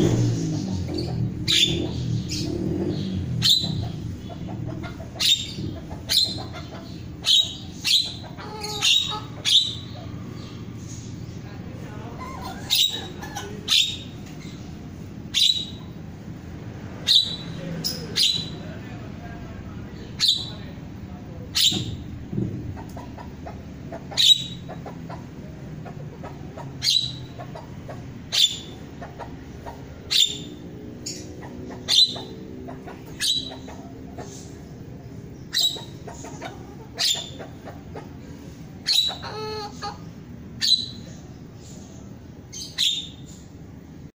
you.